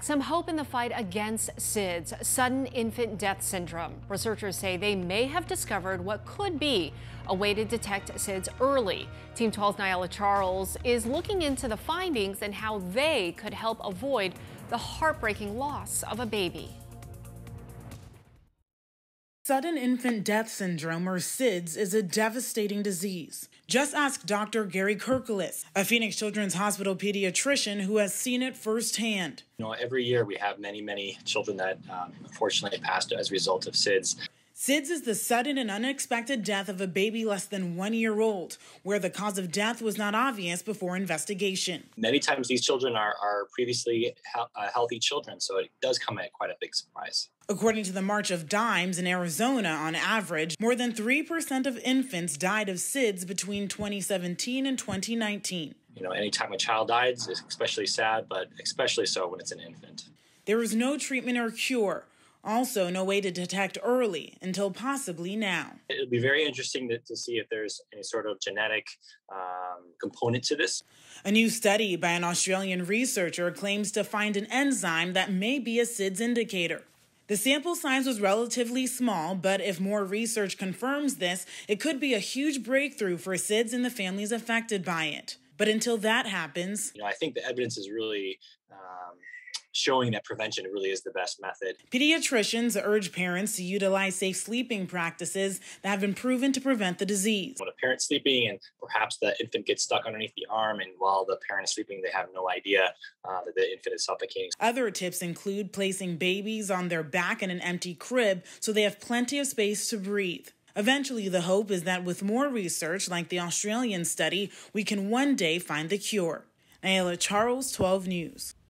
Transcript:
Some hope in the fight against SIDS, sudden infant death syndrome. Researchers say they may have discovered what could be a way to detect SIDS early. Team 12's Nyala Charles is looking into the findings and how they could help avoid the heartbreaking loss of a baby. Sudden infant death syndrome, or SIDS, is a devastating disease. Just ask Dr. Gary Kirkilas, a Phoenix Children's Hospital pediatrician who has seen it firsthand. You know, every year we have many, many children that um, unfortunately passed as a result of SIDS. SIDS is the sudden and unexpected death of a baby less than one year old, where the cause of death was not obvious before investigation. Many times these children are, are previously he- uh, healthy children, so it does come at quite a big surprise. According to the March of Dimes in Arizona, on average, more than 3% of infants died of SIDS between 2017 and 2019. You know, anytime a child dies is especially sad, but especially so when it's an infant. There is no treatment or cure. Also, no way to detect early until possibly now. It'll be very interesting to, to see if there's any sort of genetic um, component to this. A new study by an Australian researcher claims to find an enzyme that may be a SIDS indicator. The sample size was relatively small, but if more research confirms this, it could be a huge breakthrough for SIDS and the families affected by it. But until that happens, you know, I think the evidence is really um, showing that prevention really is the best method. Pediatricians urge parents to utilize safe sleeping practices that have been proven to prevent the disease. When a parent's sleeping and perhaps the infant gets stuck underneath the arm, and while the parent is sleeping, they have no idea uh, that the infant is suffocating. Other tips include placing babies on their back in an empty crib so they have plenty of space to breathe. Eventually, the hope is that with more research, like the Australian study, we can one day find the cure. Ayla Charles, 12 News.